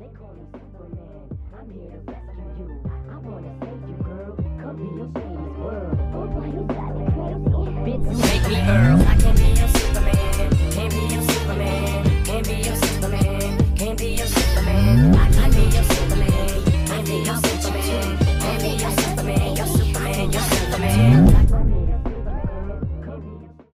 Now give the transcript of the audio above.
They call you Superman. I'm here to rescue you. I wanna save you, girl. Come be your baby's world. Oh boy, you got me crazy. Bitch, make me girl. I can be your Superman. Can't be your Superman. Can't be your Superman. Can't be your Superman.